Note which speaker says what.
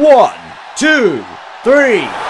Speaker 1: One, two, three.